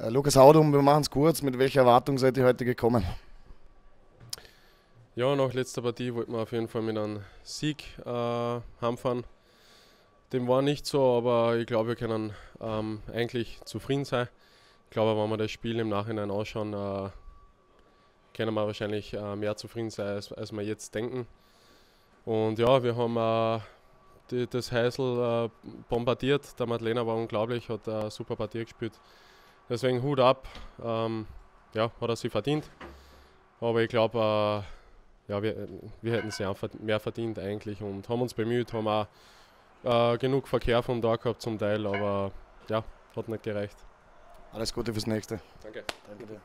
Äh, Lukas Haudum, wir machen es kurz. Mit welcher Erwartung seid ihr heute gekommen? Ja, nach letzter Partie wollten wir auf jeden Fall mit einem Sieg äh, heimfahren. Dem war nicht so, aber ich glaube, wir können ähm, eigentlich zufrieden sein. Ich glaube, wenn wir das Spiel im Nachhinein anschauen, äh, können wir wahrscheinlich äh, mehr zufrieden sein, als, als wir jetzt denken. Und ja, wir haben äh, die, das Heisel äh, bombardiert. Der Madeleine war unglaublich, hat eine super Partie gespielt. Deswegen Hut ab. Ähm, ja, hat er sich verdient. Aber ich glaube, äh, ja, wir, wir hätten sie mehr verdient eigentlich und haben uns bemüht, haben auch äh, genug Verkehr von da gehabt zum Teil, aber ja, hat nicht gereicht. Alles Gute fürs nächste. Danke. Danke dir.